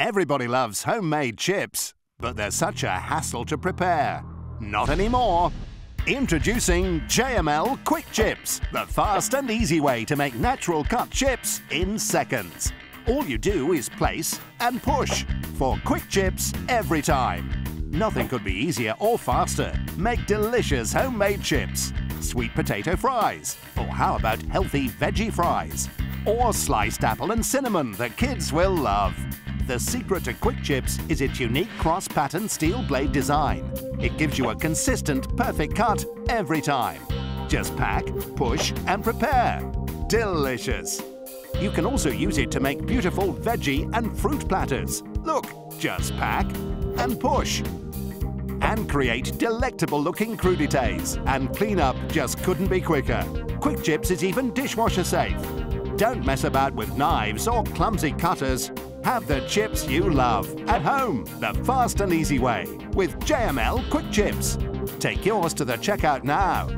Everybody loves homemade chips, but they're such a hassle to prepare. Not anymore. Introducing JML Quick Chips, the fast and easy way to make natural cut chips in seconds. All you do is place and push for quick chips every time. Nothing could be easier or faster. Make delicious homemade chips, sweet potato fries, or how about healthy veggie fries? Or sliced apple and cinnamon that kids will love. The secret to Quick Chips is its unique cross-pattern steel blade design. It gives you a consistent, perfect cut every time. Just pack, push and prepare. Delicious! You can also use it to make beautiful veggie and fruit platters. Look, just pack and push. And create delectable looking crudités. And cleanup just couldn't be quicker. Quick Chips is even dishwasher safe. Don't mess about with knives or clumsy cutters. Have the chips you love at home, the fast and easy way, with JML Quick Chips. Take yours to the checkout now